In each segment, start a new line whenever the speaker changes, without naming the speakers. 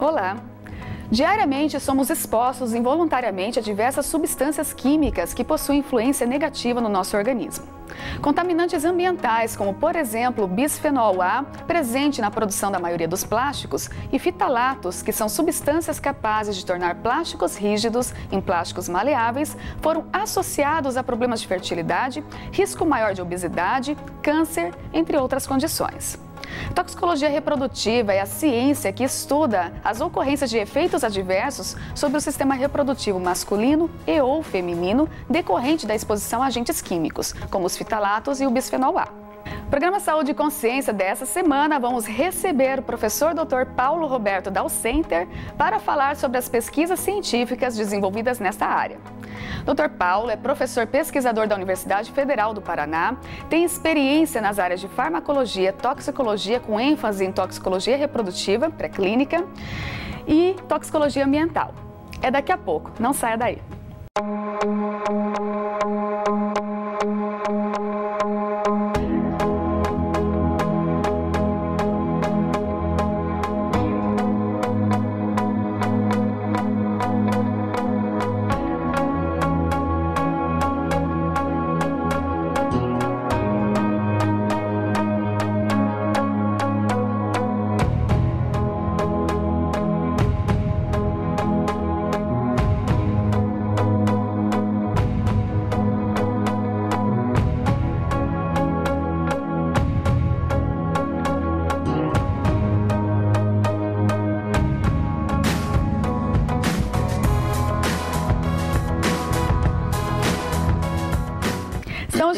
Olá! Diariamente somos expostos involuntariamente a diversas substâncias químicas que possuem influência negativa no nosso organismo. Contaminantes ambientais, como por exemplo bisfenol A, presente na produção da maioria dos plásticos, e fitalatos, que são substâncias capazes de tornar plásticos rígidos em plásticos maleáveis, foram associados a problemas de fertilidade, risco maior de obesidade, câncer, entre outras condições. Toxicologia reprodutiva é a ciência que estuda as ocorrências de efeitos adversos sobre o sistema reprodutivo masculino e ou feminino decorrente da exposição a agentes químicos, como os fitalatos e o bisfenol A. Programa Saúde e Consciência dessa semana, vamos receber o professor Dr. Paulo Roberto Dalcenter para falar sobre as pesquisas científicas desenvolvidas nesta área. Dr. Paulo é professor pesquisador da Universidade Federal do Paraná, tem experiência nas áreas de farmacologia, toxicologia, com ênfase em toxicologia reprodutiva, pré-clínica, e toxicologia ambiental. É daqui a pouco, não saia daí. Estamos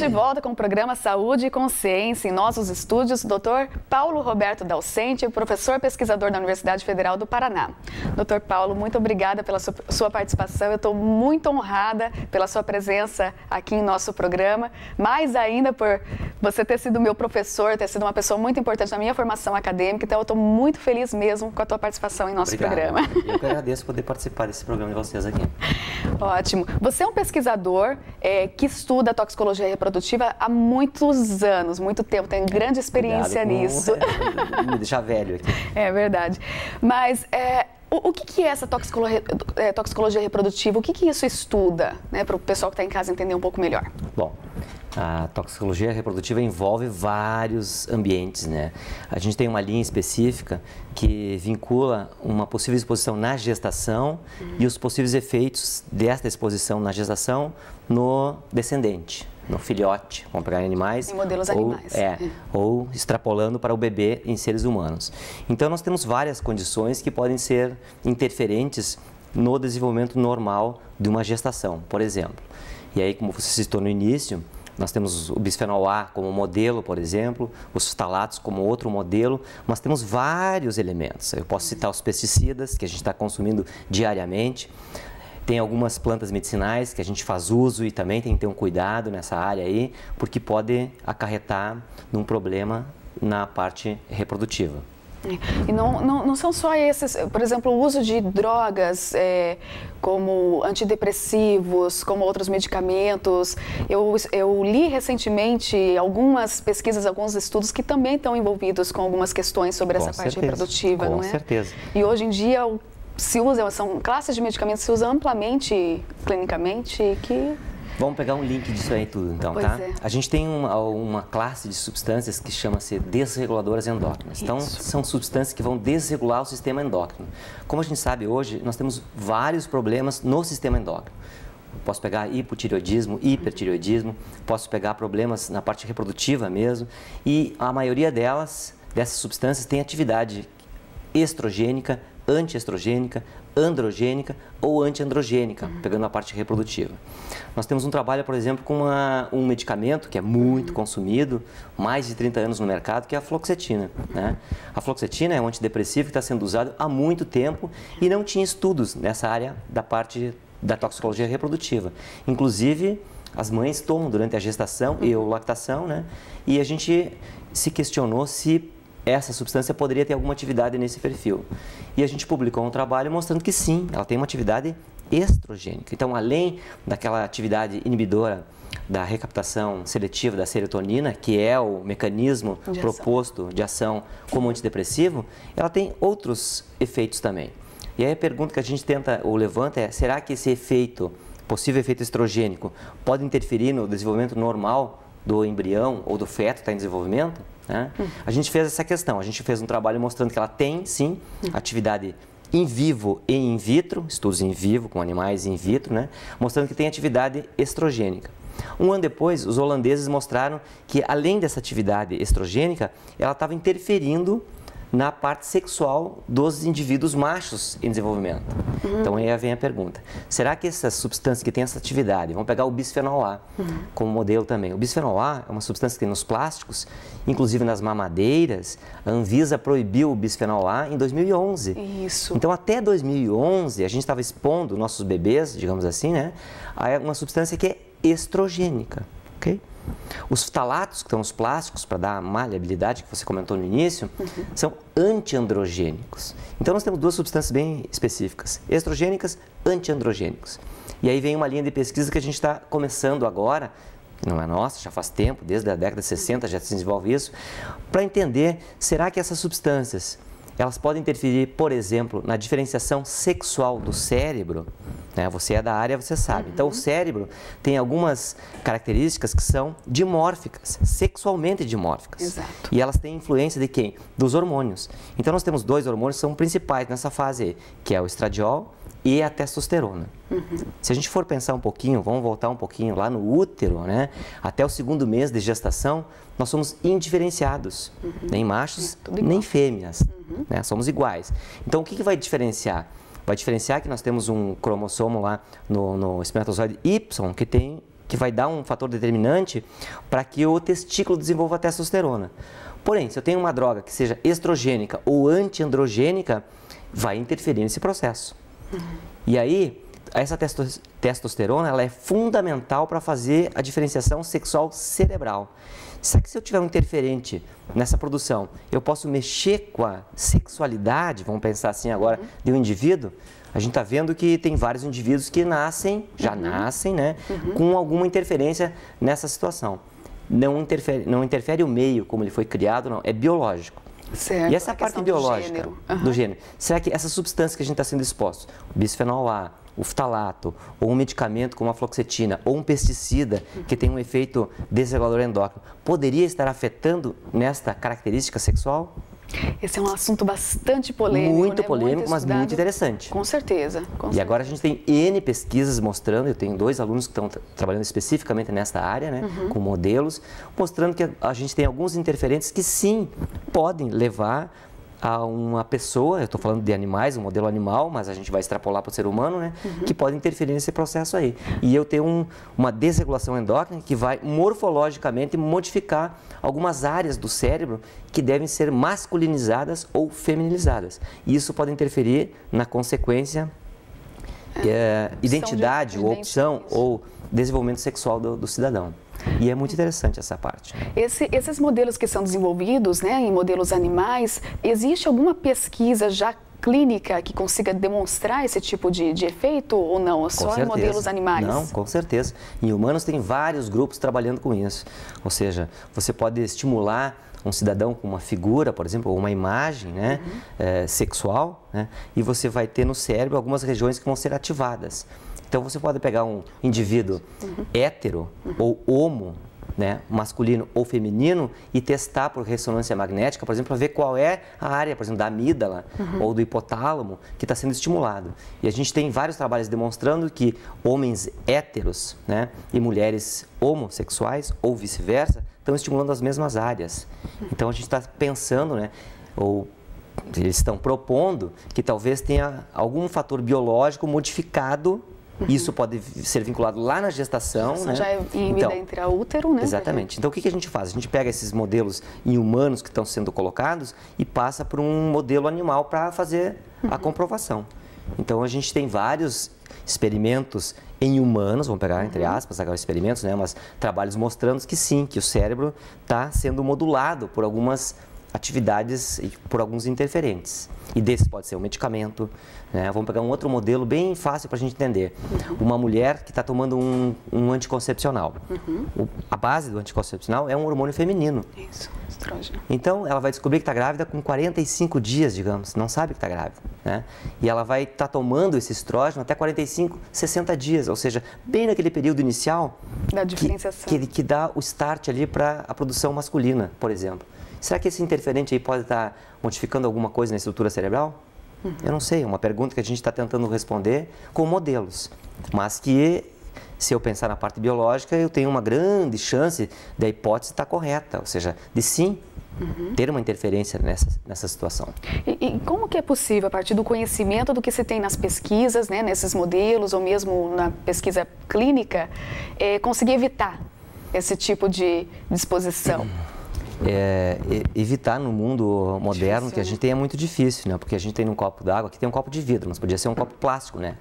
de volta com o programa Saúde e Consciência. Em nossos estúdios, o Dr. Paulo Roberto Dalcente, professor pesquisador da Universidade Federal do Paraná. Dr. Paulo, muito obrigada pela sua participação. Eu estou muito honrada pela sua presença aqui em nosso programa, mais ainda por você ter sido meu professor, ter sido uma pessoa muito importante na minha formação acadêmica. Então, eu estou muito feliz mesmo com a tua participação em nosso
Obrigado.
programa.
Eu que agradeço poder participar desse programa de vocês aqui.
Ótimo. Você é um pesquisador é, que estuda toxicologia reprodutiva há muitos anos, muito tempo, tem grande experiência
Cuidado com-
nisso.
Me deixar velho aqui.
É verdade. Mas é, o, o que, que é essa toxicologia, é, toxicologia reprodutiva? O que, que isso estuda, né, para o pessoal que está em casa entender um pouco melhor?
Bom, a toxicologia reprodutiva envolve vários ambientes, né? A gente tem uma linha específica que vincula uma possível exposição na gestação e os possíveis efeitos desta exposição na gestação no descendente, no filhote, em animais.
Em modelos
ou,
animais.
É, ou extrapolando para o bebê em seres humanos. Então, nós temos várias condições que podem ser interferentes no desenvolvimento normal de uma gestação, por exemplo. E aí, como você citou no início, nós temos o bisfenol A como modelo, por exemplo, osftalatos como outro modelo, mas temos vários elementos. Eu posso citar os pesticidas que a gente está consumindo diariamente. Tem algumas plantas medicinais que a gente faz uso e também tem que ter um cuidado nessa área aí, porque pode acarretar num problema na parte reprodutiva.
E não, não, não são só esses, por exemplo, o uso de drogas é, como antidepressivos, como outros medicamentos. Eu, eu li recentemente algumas pesquisas, alguns estudos que também estão envolvidos com algumas questões sobre
Com
essa parte
certeza,
reprodutiva,
com
não é?
certeza.
E hoje em dia o- se usa, são classes de medicamentos que se usam amplamente clinicamente que
Vamos pegar um link disso aí tudo, então,
Pois
tá?
é.
A gente tem uma, uma classe de substâncias que chama-se desreguladoras endócrinas. Então,
Isso.
são substâncias que vão desregular o sistema endócrino. Como a gente sabe hoje, nós temos vários problemas no sistema endócrino. Posso pegar hipotireoidismo, hipertireoidismo, posso pegar problemas na parte reprodutiva mesmo, e a maioria delas, dessas substâncias, tem atividade estrogênica, antiestrogênica, androgênica ou antiandrogênica, pegando a parte reprodutiva. Nós temos um trabalho, por exemplo, com uma- um medicamento que é muito consumido, mais de 30 anos no mercado, que é a fluoxetina. Né? A fluoxetina é um antidepressivo que está sendo usado há muito tempo e não tinha estudos nessa área da parte da toxicologia reprodutiva. Inclusive, as mães tomam durante a gestação e ou lactação, né? E a gente se questionou se essa substância poderia ter alguma atividade nesse perfil. E a gente publicou um trabalho mostrando que sim, ela tem uma atividade estrogênica. Então, além daquela atividade inibidora da recaptação seletiva da serotonina, que é o mecanismo de proposto de ação como antidepressivo, ela tem outros efeitos também. E aí a pergunta que a gente tenta ou levanta é: será que esse efeito, possível efeito estrogênico, pode interferir no desenvolvimento normal do embrião ou do feto que está em desenvolvimento? Né? A gente fez essa questão, a gente fez um trabalho mostrando que ela tem sim atividade in vivo e in vitro, estudos in vivo com animais in vitro, né? mostrando que tem atividade estrogênica. Um ano depois, os holandeses mostraram que, além dessa atividade estrogênica, ela estava interferindo na parte sexual dos indivíduos machos em desenvolvimento. Uhum. Então aí vem a pergunta: será que essas substâncias que têm essa atividade, vamos pegar o bisfenol A uhum. como modelo também. O bisfenol A é uma substância que tem nos plásticos, inclusive nas mamadeiras. A Anvisa proibiu o bisfenol A em 2011.
Isso.
Então até 2011 a gente estava expondo nossos bebês, digamos assim, né, a uma substância que é estrogênica, ok? Osftalatos, que são os plásticos para dar a maleabilidade que você comentou no início, uhum. são antiandrogênicos. Então nós temos duas substâncias bem específicas, estrogênicas, antiandrogênicos. E aí vem uma linha de pesquisa que a gente está começando agora, não é nossa, já faz tempo, desde a década de 60 já se desenvolve isso, para entender, será que essas substâncias elas podem interferir, por exemplo, na diferenciação sexual do cérebro. Né? Você é da área, você sabe. Uhum. Então, o uhum. cérebro tem algumas características que são dimórficas, sexualmente dimórficas.
Exato.
E elas têm influência de quem? Dos hormônios. Então, nós temos dois hormônios que são principais nessa fase que é o estradiol e a testosterona. Uhum. Se a gente for pensar um pouquinho, vamos voltar um pouquinho lá no útero, né? Até o segundo mês de gestação, nós somos indiferenciados, uhum. nem machos, é, nem fêmeas, uhum. né? Somos iguais. Então, o que, que vai diferenciar? Vai diferenciar que nós temos um cromossomo lá no, no espermatozoide Y que tem que vai dar um fator determinante para que o testículo desenvolva a testosterona. Porém, se eu tenho uma droga que seja estrogênica ou antiandrogênica, vai interferir nesse processo. E aí, essa testosterona ela é fundamental para fazer a diferenciação sexual cerebral. Será que se eu tiver um interferente nessa produção, eu posso mexer com a sexualidade, vamos pensar assim agora, uhum. de um indivíduo? A gente está vendo que tem vários indivíduos que nascem, já uhum. nascem, né, uhum. com alguma interferência nessa situação. Não interfere, não interfere o meio como ele foi criado, não, é biológico.
Certo,
e essa parte biológica do gênero. do gênero, será que essa substância que a gente está sendo exposto, o bisfenol A, o ftalato, ou um medicamento como a fluoxetina, ou um pesticida que tem um efeito desregulador endócrino, poderia estar afetando nesta característica sexual?
Esse é um assunto bastante polêmico.
Muito
né?
polêmico, muito mas muito interessante.
Com certeza. Com
e
certeza.
agora a gente tem N pesquisas mostrando, eu tenho dois alunos que estão trabalhando especificamente nesta área, né, uhum. com modelos, mostrando que a gente tem alguns interferentes que sim podem levar a uma pessoa, eu estou falando de animais, um modelo animal, mas a gente vai extrapolar para o ser humano, né? Uhum. Que pode interferir nesse processo aí. E eu tenho um, uma desregulação endócrina que vai morfologicamente modificar algumas áreas do cérebro que devem ser masculinizadas ou feminilizadas. E isso pode interferir na consequência é, identidade, ou opção ou desenvolvimento sexual do, do cidadão. E é muito interessante essa parte.
Esse, esses modelos que são desenvolvidos né, em modelos animais, existe alguma pesquisa já clínica que consiga demonstrar esse tipo de, de efeito ou não? Só em modelos animais?
Não, com certeza. Em humanos tem vários grupos trabalhando com isso. Ou seja, você pode estimular um cidadão com uma figura, por exemplo, ou uma imagem né, uhum. é, sexual, né, e você vai ter no cérebro algumas regiões que vão ser ativadas. Então você pode pegar um indivíduo uhum. hétero uhum. ou homo, né, masculino ou feminino, e testar por ressonância magnética, por exemplo, para ver qual é a área, por exemplo, da amígdala uhum. ou do hipotálamo que está sendo estimulado. E a gente tem vários trabalhos demonstrando que homens héteros né, e mulheres homossexuais ou vice-versa estão estimulando as mesmas áreas. Então a gente está pensando, né, ou eles estão propondo que talvez tenha algum fator biológico modificado isso pode ser vinculado lá na gestação. Isso
né? já é em então, vida intraútero, né?
Exatamente. Então, o que, que a gente faz? A gente pega esses modelos em humanos que estão sendo colocados e passa para um modelo animal para fazer a comprovação. Então, a gente tem vários experimentos em humanos, vamos pegar entre uhum. aspas agora experimentos, né, mas trabalhos mostrando que sim, que o cérebro está sendo modulado por algumas atividades por alguns interferentes. E desses pode ser um medicamento. Né? Vamos pegar um outro modelo bem fácil para a gente entender. Uhum. Uma mulher que está tomando um, um anticoncepcional. Uhum. O, a base do anticoncepcional é um hormônio feminino.
Isso, estrógeno.
Então, ela vai descobrir que está grávida com 45 dias, digamos. Não sabe que está grávida. Né? E ela vai estar tá tomando esse estrógeno até 45, 60 dias. Ou seja, bem naquele período inicial.
Da diferenciação.
Que, que, que dá o start ali para a produção masculina, por exemplo. Será que esse interferente aí pode estar modificando alguma coisa na estrutura cerebral? Uhum. Eu não sei, é uma pergunta que a gente está tentando responder com modelos, mas que se eu pensar na parte biológica, eu tenho uma grande chance da hipótese estar correta, ou seja, de sim uhum. ter uma interferência nessa, nessa situação.
E, e, como que é possível, a partir do conhecimento do que se tem nas pesquisas, né, nesses modelos, ou mesmo na pesquisa clínica, é, conseguir evitar esse tipo de disposição? Uhum
é, evitar no mundo moderno difícil, que a gente tem é muito difícil, né? Porque a gente tem um copo d'água, aqui tem um copo de vidro, mas podia ser um copo plástico, né?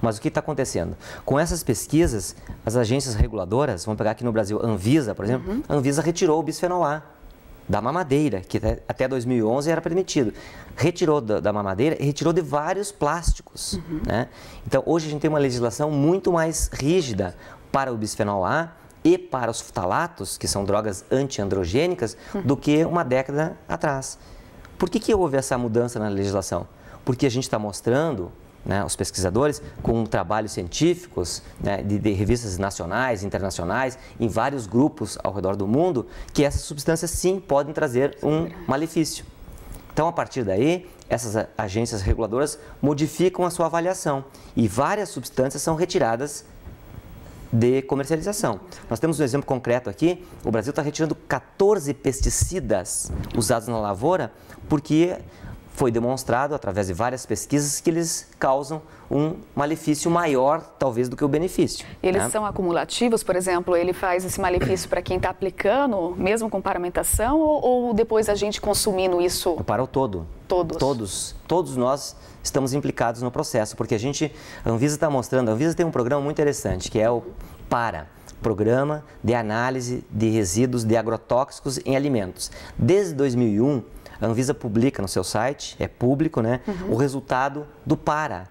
Mas o que está acontecendo? Com essas pesquisas, as agências reguladoras, vamos pegar aqui no Brasil, Anvisa, por exemplo, uhum. a Anvisa retirou o bisfenol A da mamadeira, que até 2011 era permitido. Retirou da, da mamadeira e retirou de vários plásticos, uhum. né? Então, hoje a gente tem uma legislação muito mais rígida para o bisfenol A e para os ftalatos, que são drogas antiandrogênicas, do que uma década atrás. Por que, que houve essa mudança na legislação? Porque a gente está mostrando, né, os pesquisadores, com trabalhos científicos né, de, de, revistas nacionais, internacionais, em vários grupos ao redor do mundo, que essas substâncias sim podem trazer um malefício. Então, a partir daí, essas agências reguladoras modificam a sua avaliação e várias substâncias são retiradas de comercialização. Nós temos um exemplo concreto aqui: o Brasil está retirando 14 pesticidas usados na lavoura porque foi demonstrado através de várias pesquisas que eles causam um malefício maior, talvez, do que o benefício.
Eles né? são acumulativos, por exemplo, ele faz esse malefício para quem está aplicando, mesmo com paramentação, ou, ou, depois a gente consumindo isso?
Para o todo.
Todos.
Todos. Todos nós estamos implicados no processo, porque a gente, a Anvisa está mostrando, a Anvisa tem um programa muito interessante, que é o PARA, Programa de Análise de Resíduos de Agrotóxicos em Alimentos. Desde 2001, a Anvisa publica no seu site, é público, né, uhum. o resultado do PARA,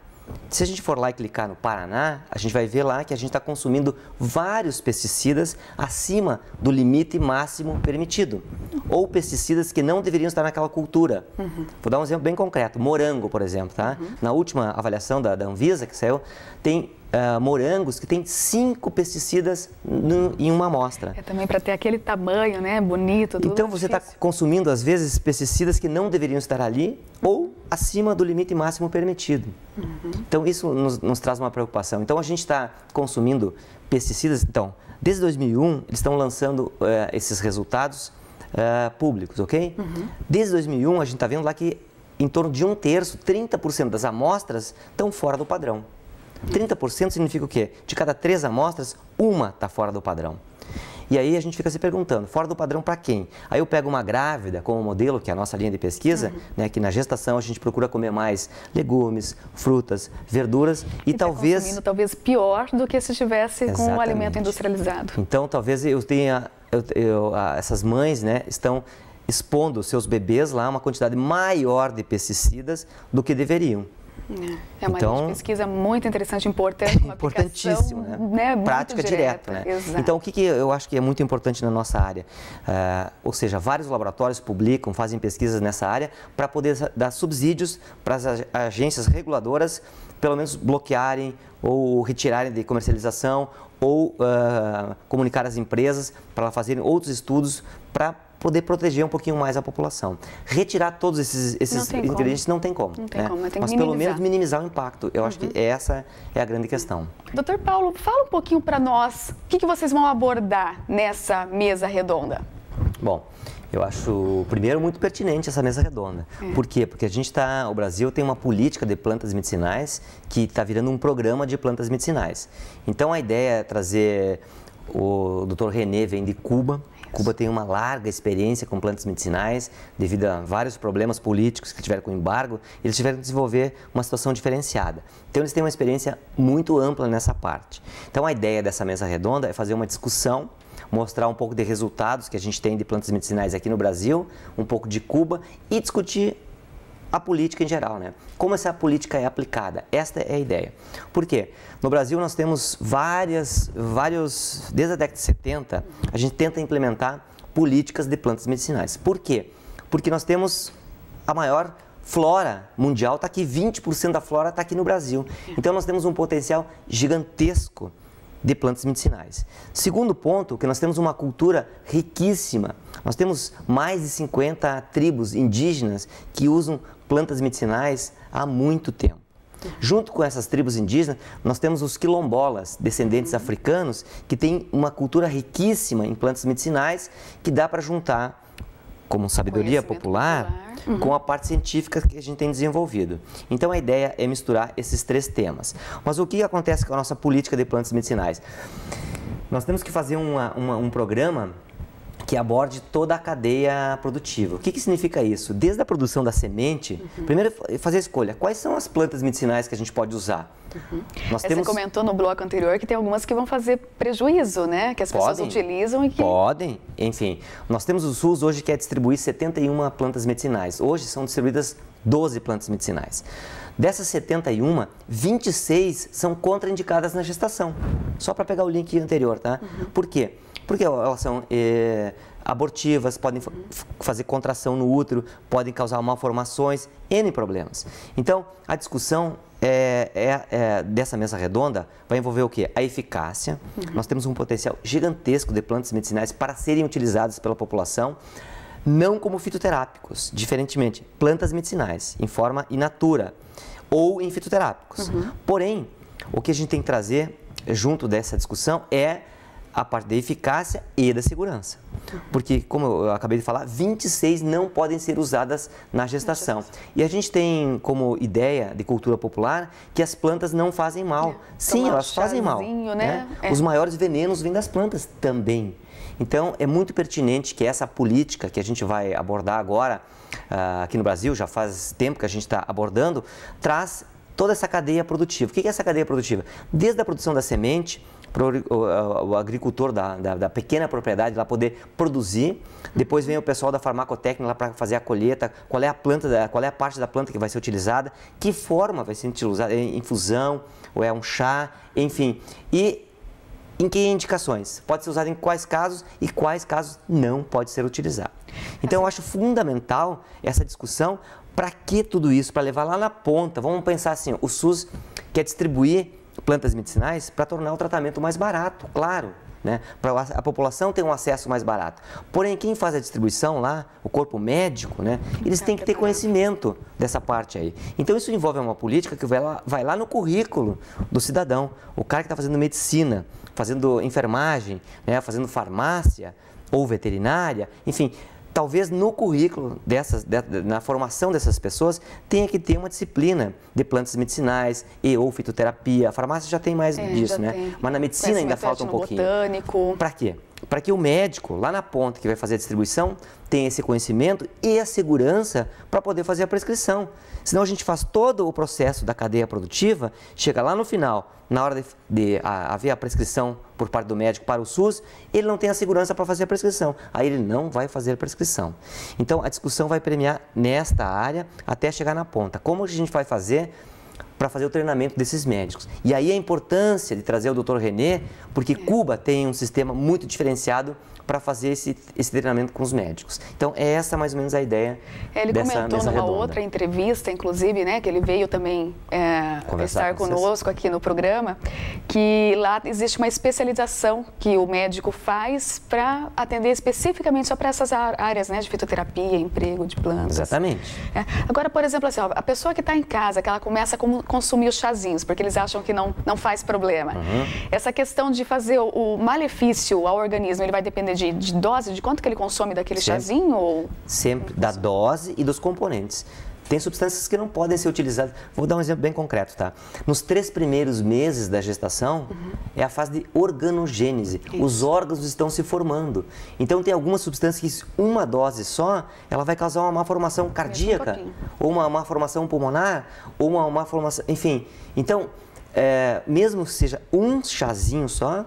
se a gente for lá e clicar no Paraná, a gente vai ver lá que a gente está consumindo vários pesticidas acima do limite máximo permitido. Ou pesticidas que não deveriam estar naquela cultura. Uhum. Vou dar um exemplo bem concreto. Morango, por exemplo. Tá? Uhum. Na última avaliação da, da Anvisa que saiu, tem uh, morangos que tem cinco pesticidas no, em uma amostra.
É também para ter aquele tamanho, né, bonito. Tudo
então você está consumindo às vezes pesticidas que não deveriam estar ali ou acima do limite máximo permitido. Uhum. Então isso nos, nos, traz uma preocupação. Então a gente está consumindo pesticidas. Então desde 2001 eles estão lançando uh, esses resultados uh, públicos, ok? Uhum. Desde 2001 a gente está vendo lá que em torno de um terço, 30% das amostras estão fora do padrão. 30% significa o quê? De cada três amostras, uma está fora do padrão. E aí a gente fica se perguntando, fora do padrão para quem? Aí eu pego uma grávida como modelo, que é a nossa linha de pesquisa, uhum. né, que na gestação a gente procura comer mais legumes, frutas, verduras e, e tá talvez...
talvez pior do que se estivesse Exatamente. com um alimento industrializado.
Então talvez eu tenha, eu, eu, essas mães né, estão expondo seus bebês lá a uma quantidade maior de pesticidas do que deveriam.
É, é uma então, pesquisa muito interessante, importante, uma
importantíssimo, né? né? Prática direta, direta né? Exato. Então, o que, que, eu acho que é muito importante na nossa área? Uh, ou seja, vários laboratórios publicam, fazem pesquisas nessa área para poder dar subsídios para as agências reguladoras, pelo menos bloquearem ou retirarem de comercialização ou uh, comunicar às empresas para fazerem outros estudos para poder proteger um pouquinho mais a população. Retirar todos esses, esses não ingredientes não tem como.
Não tem
né?
como, mas,
mas pelo menos minimizar o impacto. Eu uhum. acho que uhum. essa é a grande questão.
Doutor Paulo, fala um pouquinho para nós o que, que vocês vão abordar nessa mesa redonda.
Bom, eu acho, primeiro, muito pertinente essa mesa redonda. É. Por quê? Porque a gente está, o Brasil tem uma política de plantas medicinais que está virando um programa de plantas medicinais. Então, a ideia é trazer, o Dr. René vem de Cuba, Cuba tem uma larga experiência com plantas medicinais, devido a vários problemas políticos que tiveram com o embargo, eles tiveram que desenvolver uma situação diferenciada. Então, eles têm uma experiência muito ampla nessa parte. Então, a ideia dessa mesa redonda é fazer uma discussão mostrar um pouco de resultados que a gente tem de plantas medicinais aqui no Brasil, um pouco de Cuba e discutir a política em geral, né? Como essa política é aplicada? Esta é a ideia. Por quê? No Brasil nós temos várias, vários, desde a década de 70, a gente tenta implementar políticas de plantas medicinais. Por quê? Porque nós temos a maior flora mundial, está aqui, 20% da flora está aqui no Brasil. Então nós temos um potencial gigantesco de plantas medicinais. Segundo ponto, que nós temos uma cultura riquíssima. Nós temos mais de 50 tribos indígenas que usam plantas medicinais há muito tempo. Junto com essas tribos indígenas, nós temos os quilombolas, descendentes uhum. africanos, que têm uma cultura riquíssima em plantas medicinais que dá para juntar como sabedoria popular, popular. Uhum. com a parte científica que a gente tem desenvolvido. Então a ideia é misturar esses três temas. Mas o que acontece com a nossa política de plantas medicinais? Nós temos que fazer uma, uma, um programa que aborde toda a cadeia produtiva. O que, que significa isso? Desde a produção da semente, uhum. primeiro fazer a escolha, quais são as plantas medicinais que a gente pode usar?
Uhum. Nós Você temos... comentou no bloco anterior que tem algumas que vão fazer prejuízo, né? Que as podem, pessoas utilizam e que...
Podem, enfim. Nós temos o SUS hoje que é distribuir 71 plantas medicinais. Hoje são distribuídas 12 plantas medicinais. Dessas 71, 26 são contraindicadas na gestação. Só para pegar o link anterior, tá? Uhum. Por quê? Porque elas são é, abortivas, podem fazer contração no útero, podem causar malformações, N problemas. Então, a discussão é, é, é, dessa mesa redonda vai envolver o quê? A eficácia. Uhum. Nós temos um potencial gigantesco de plantas medicinais para serem utilizadas pela população, não como fitoterápicos, diferentemente, plantas medicinais, em forma in natura, ou em fitoterápicos. Uhum. Porém, o que a gente tem que trazer junto dessa discussão é a parte da eficácia e da segurança. Porque, como eu acabei de falar, 26 não podem ser usadas na gestação. E a gente tem como ideia de cultura popular que as plantas não fazem mal. É. Sim, elas fazem mal. Né? né? É. Os maiores venenos vêm das plantas também. Então, é muito pertinente que essa política que a gente vai abordar agora, uh, aqui no Brasil, já faz tempo que a gente está abordando, traz toda essa cadeia produtiva. O que é essa cadeia produtiva? Desde a produção da semente, para o, o, agricultor da, da, da, pequena propriedade lá poder produzir. Depois vem o pessoal da farmacotécnica lá para fazer a colheita, qual é a planta, qual é a parte da planta que vai ser utilizada, que forma vai ser utilizada, é infusão ou é um chá, enfim. E em que indicações? Pode ser usado em quais casos e quais casos não pode ser utilizado. Então eu acho fundamental essa discussão para que tudo isso? Para levar lá na ponta. Vamos pensar assim, o SUS quer distribuir plantas medicinais para tornar o tratamento mais barato, claro. Né, para a população ter um acesso mais barato. Porém, quem faz a distribuição lá, o corpo médico, né, eles têm que ter conhecimento dessa parte aí. Então, isso envolve uma política que vai lá, vai lá no currículo do cidadão. O cara que está fazendo medicina, fazendo enfermagem, né, fazendo farmácia ou veterinária, enfim, talvez no currículo dessas, de, na formação dessas pessoas, tenha que ter uma disciplina de plantas medicinais e ou fitoterapia. A farmácia já tem mais é, disso, né? Tem. Mas na medicina ainda falta um pouquinho.
Botânico.
Para quê? Para que o médico, lá na ponta, que vai fazer a distribuição, tenha esse conhecimento e a segurança para poder fazer a prescrição. Senão a gente faz todo o processo da cadeia produtiva, chega lá no final, na hora de, de a, haver a prescrição por parte do médico para o SUS, ele não tem a segurança para fazer a prescrição. Aí ele não vai fazer a prescrição. Então a discussão vai premiar nesta área até chegar na ponta. Como a gente vai fazer para fazer o treinamento desses médicos. E aí a importância de trazer o Dr. René, porque Cuba tem um sistema muito diferenciado para fazer esse, esse treinamento com os médicos. Então, é essa mais ou menos a ideia
é, Ele
dessa
comentou numa
redonda.
outra entrevista, inclusive, né, que ele veio também é, estar conosco aqui no programa, que lá existe uma especialização que o médico faz para atender especificamente só para essas áreas, né, de fitoterapia, emprego de plantas.
Exatamente.
É. Agora, por exemplo, assim, ó, a pessoa que está em casa, que ela começa a consumir os chazinhos, porque eles acham que não, não faz problema. Uhum. Essa questão de fazer o, o malefício ao organismo, ele vai depender de, de, dose, de quanto que ele consome daquele
Sempre.
chazinho? Ou...
Sempre, da dose e dos componentes. Tem substâncias que não podem ser utilizadas. Vou dar um exemplo bem concreto, tá? Nos três primeiros meses da gestação, uhum. é a fase de organogênese. Isso. Os órgãos estão se formando. Então, tem algumas substâncias que uma dose só, ela vai causar uma malformação cardíaca, ou uma malformação pulmonar, ou uma malformação... Enfim, então, é, mesmo que seja um chazinho só,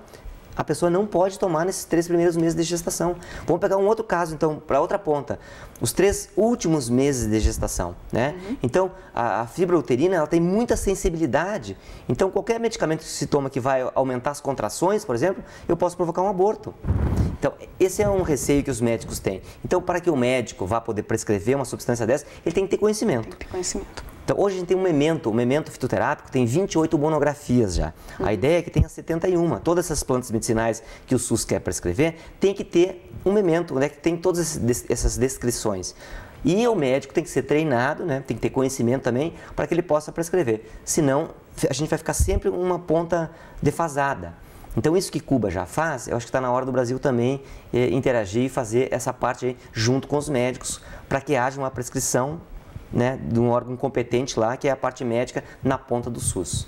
a pessoa não pode tomar nesses três primeiros meses de gestação. Vamos pegar um outro caso, então, para outra ponta. Os três últimos meses de gestação, né? Uhum. Então, a, a, fibra uterina, ela tem muita sensibilidade. Então, qualquer medicamento que se toma que vai aumentar as contrações, por exemplo, eu posso provocar um aborto. Então, esse é um receio que os médicos têm. Então, para que o médico vá poder prescrever uma substância dessa, ele tem que ter conhecimento.
Tem que ter conhecimento.
Então, hoje a gente tem um memento, o memento fitoterápico tem 28 monografias já. Uhum. A ideia é que tenha 71. Todas essas plantas medicinais que o SUS quer prescrever tem que ter um memento, né, que tem todas essas descrições. E o médico tem que ser treinado, né, tem que ter conhecimento também para que ele possa prescrever. Senão, a gente vai ficar sempre uma ponta defasada. Então, isso que Cuba já faz, eu acho que está na hora do Brasil também eh, interagir e fazer essa parte aí junto com os médicos, para que haja uma prescrição né, de um órgão competente lá, que é a parte médica na ponta do SUS.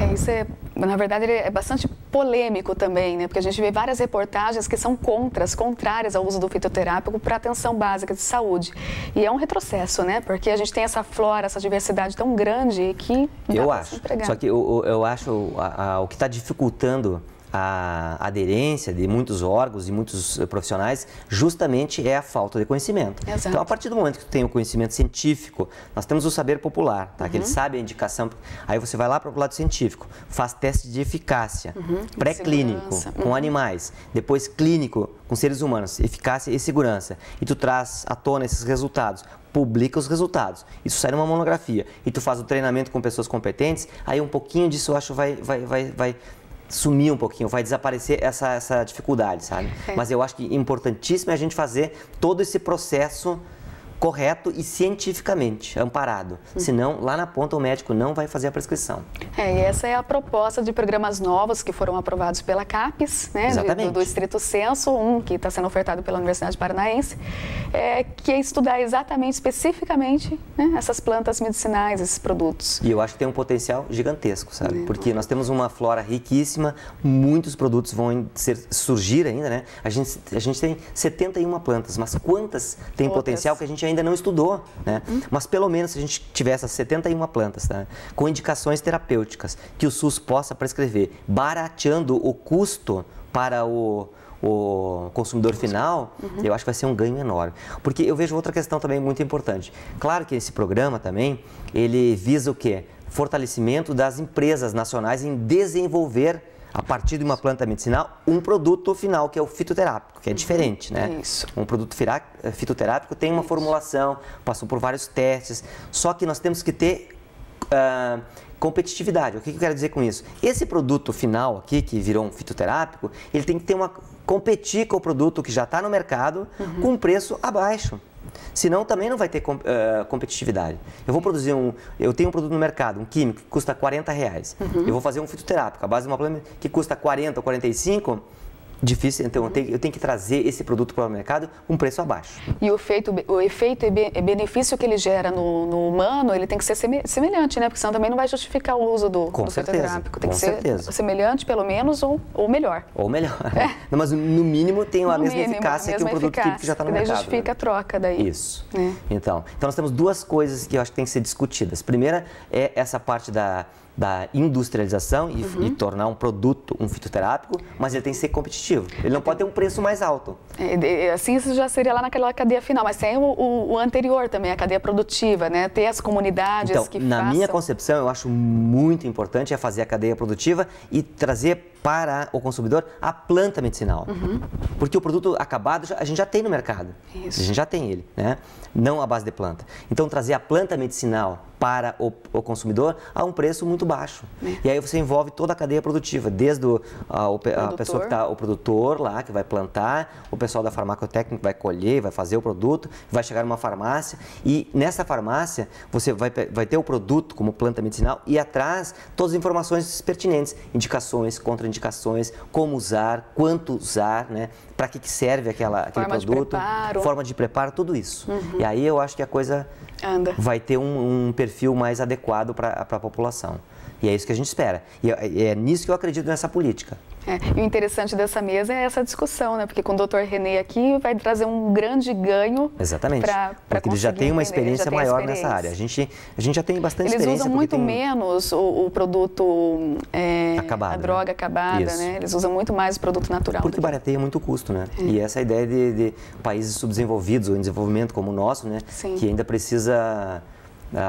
É, isso é, na verdade, é bastante polêmico também, né, porque a gente vê várias reportagens que são contras, contrárias ao uso do fitoterápico para atenção básica de saúde. E é um retrocesso, né, porque a gente tem essa flora, essa diversidade tão grande que
eu acho. Só que eu, eu acho a, a, o que está dificultando a aderência de muitos órgãos e muitos profissionais justamente é a falta de conhecimento. Exato. Então, a partir do momento que tu tem o conhecimento científico, nós temos o saber popular, tá? Uhum. que ele sabe a indicação. Aí você vai lá para o lado científico, faz teste de eficácia, uhum. pré-clínico com uhum. animais, depois clínico com seres humanos, eficácia e segurança. E tu traz à tona esses resultados, publica os resultados. Isso sai numa monografia. E tu faz o treinamento com pessoas competentes, aí um pouquinho disso eu acho vai, vai, vai, vai sumir um pouquinho, vai desaparecer essa, essa dificuldade, sabe? É. Mas eu acho que importantíssimo é a gente fazer todo esse processo correto e cientificamente amparado. Uhum. Senão, lá na ponta, o médico não vai fazer a prescrição.
É, e essa é a proposta de programas novos que foram aprovados pela CAPES, né, do, do Estrito Senso, um que está sendo ofertado pela Universidade Paranaense, é, que é estudar exatamente, especificamente, né, essas plantas medicinais, esses produtos.
E eu acho que tem um potencial gigantesco, sabe? É. Porque nós temos uma flora riquíssima, muitos produtos vão ser, surgir ainda, né? A gente, a gente tem 71 plantas, mas quantas tem potencial que a gente ainda não estudou, né? Mas pelo menos se a gente tiver essas 71 plantas, tá? com indicações terapêuticas, que o SUS possa prescrever, barateando o custo para o, o consumidor final, uhum. eu acho que vai ser um ganho enorme. Porque eu vejo outra questão também muito importante. Claro que esse programa também, ele visa o quê? Fortalecimento das empresas nacionais em desenvolver a partir de uma planta medicinal, um produto final, que é o fitoterápico, que é diferente, né?
Isso.
Um produto eh, fitoterápico tem uma Isso. formulação, passou por vários testes, só que nós temos que ter uh, competitividade. O que eu quero dizer com isso? Esse produto final aqui, que virou um fitoterápico, ele tem que ter uma competir com o produto que já está no mercado uhum. com um preço abaixo. Senão também não vai ter uh, competitividade. Eu vou produzir um. Eu tenho um produto no mercado, um químico, que custa 40 reais. Uhum. Eu vou fazer um fitoterápico, a base de uma planta que custa 40 ou 45 difícil, então eu tenho, eu tenho, que trazer esse produto para o mercado com um preço abaixo.
E o efeito, o efeito e benefício que ele gera no, no, humano, ele tem que ser semelhante, né? Porque senão também não vai justificar o uso do,
com
do
certeza,
Tem
com
que
certeza.
ser semelhante, pelo menos, ou, ou melhor.
Ou melhor. É. Não, mas no mínimo tem a no mesma mínimo, eficácia mesma que o produto que já está no mercado.
justifica né? a troca daí.
Isso. É. Então, então nós temos duas coisas que eu acho que tem que ser discutidas. Primeira é essa parte da da industrialização e, uhum. e, tornar um produto um fitoterápico, mas ele tem que ser competitivo. Ele não pode ter um preço mais alto.
É, assim, isso já seria lá naquela cadeia final, mas tem o, o, o anterior também, a cadeia produtiva, né? Ter as comunidades
então,
que
na
façam...
minha concepção, eu acho muito importante é fazer a cadeia produtiva e trazer para o consumidor a planta medicinal. Uhum. Porque o produto acabado a gente já tem no mercado. Isso. A gente já tem ele, né? Não a base de planta. Então, trazer a planta medicinal para o, o consumidor a um preço muito baixo. É. E aí você envolve toda a cadeia produtiva, desde o, a, o, a pessoa que tá, o produtor lá, que vai plantar, o pessoal da farmacotécnica vai colher, vai fazer o produto, vai chegar numa farmácia e nessa farmácia você vai, vai ter o produto como planta medicinal e atrás todas as informações pertinentes, indicações, contraindicações, como usar, quanto usar, né? para que, que serve aquela, aquele
forma
produto,
de
forma de preparo, tudo isso. Uhum. E aí eu acho que a coisa Anda. vai ter um, um perfil mais adequado para a população. E é isso que a gente espera. E é, é nisso que eu acredito nessa política.
É, e o interessante dessa mesa é essa discussão, né? Porque com o doutor René aqui vai trazer um grande ganho.
Exatamente. Pra, pra Porque ele já tem uma experiência maior experiência. nessa área. A gente, a gente já tem bastante
Eles
experiência.
Eles usam muito
tem...
menos o, o produto, é, Acabado, a né? droga acabada, Isso. né? Eles usam muito mais o produto natural.
Porque barateia muito custo, né? É. E essa ideia de, de, países subdesenvolvidos ou em desenvolvimento como o nosso, né? Sim. Que ainda precisa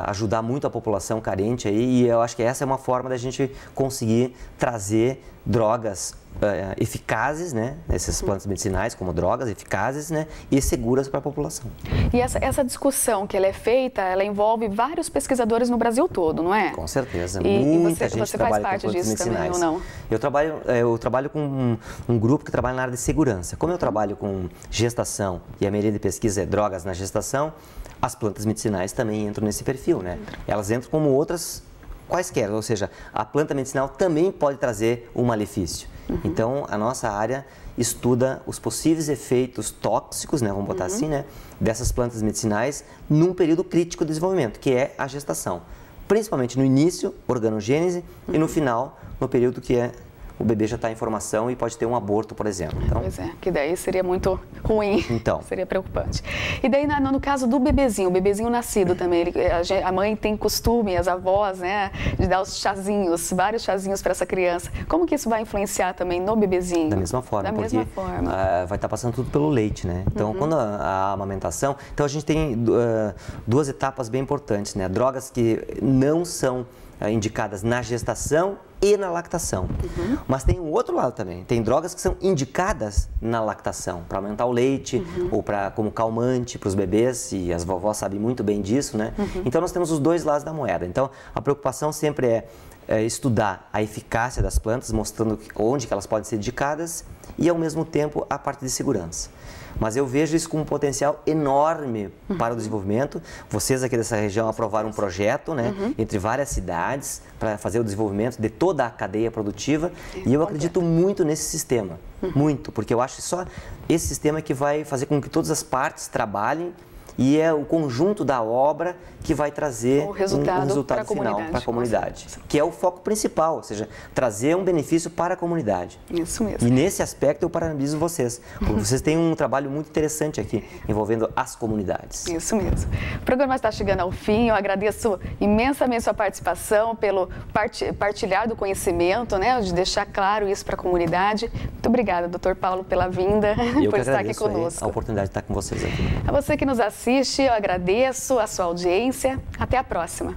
ajudar muito a população carente aí e eu acho que essa é uma forma da gente conseguir trazer drogas uh, eficazes, né, essas plantas medicinais como drogas eficazes, né, e seguras para a população.
E essa, essa discussão que ela é feita, ela envolve vários pesquisadores no Brasil todo, não é?
Com certeza, e, muita
e você,
gente
você
trabalha
faz parte
com
disso
medicinais.
Também, ou não?
Eu trabalho, é, eu trabalho com um, um, grupo que trabalha na área de segurança. Como eu trabalho com gestação e a maioria de pesquisa é drogas na gestação, as plantas medicinais também entram nesse perfil, né? Elas entram como outras quaisquer, ou seja, a planta medicinal também pode trazer um malefício. Uhum. Então, a nossa área estuda os possíveis efeitos tóxicos, né, vamos botar uhum. assim, né, dessas plantas medicinais num período crítico de desenvolvimento, que é a gestação. Principalmente no início, organogênese, uhum. e no final, no período que é o bebê já está em formação e pode ter um aborto, por exemplo.
Então, pois é, que daí seria muito ruim.
Então.
seria preocupante. E daí, no caso do bebezinho, o bebezinho nascido também, ele, a, mãe tem costume, as avós, né, de dar os chazinhos, vários chazinhos para essa criança. Como que isso vai influenciar também no bebezinho?
Da mesma forma.
Da
porque,
mesma forma.
Uh, vai estar tá passando tudo pelo leite, né? Então, uhum. quando a, a, amamentação... Então, a gente tem uh, duas etapas bem importantes, né? Drogas que não são indicadas na gestação e na lactação. Uhum. Mas tem um outro lado também. Tem drogas que são indicadas na lactação, para aumentar o leite uhum. ou para como calmante para os bebês, e as vovós sabem muito bem disso, né? Uhum. Então nós temos os dois lados da moeda. Então a preocupação sempre é, é estudar a eficácia das plantas, mostrando onde que elas podem ser indicadas e ao mesmo tempo a parte de segurança. Mas eu vejo isso com um potencial enorme uhum. para o desenvolvimento. Vocês aqui dessa região aprovaram um projeto, né, uhum. entre várias cidades para fazer o desenvolvimento de toda a cadeia produtiva. E eu acredito muito nesse sistema, uhum. muito, porque eu acho que só esse sistema que vai fazer com que todas as partes trabalhem e é o conjunto da obra que vai trazer
o resultado,
um, um resultado final para a comunidade, que é o foco principal, ou seja, trazer um benefício para a comunidade.
Isso mesmo.
E nesse aspecto eu parabenizo vocês, porque vocês têm um trabalho muito interessante aqui envolvendo as comunidades.
Isso mesmo. O programa está chegando ao fim, eu agradeço imensamente sua participação, pelo partilhar do conhecimento, né, de deixar claro isso para a comunidade. Muito obrigada, doutor Paulo, pela vinda,
eu
por estar aqui conosco.
a oportunidade de estar com vocês aqui.
A você que nos assiste, eu agradeço a sua audiência. Até a próxima.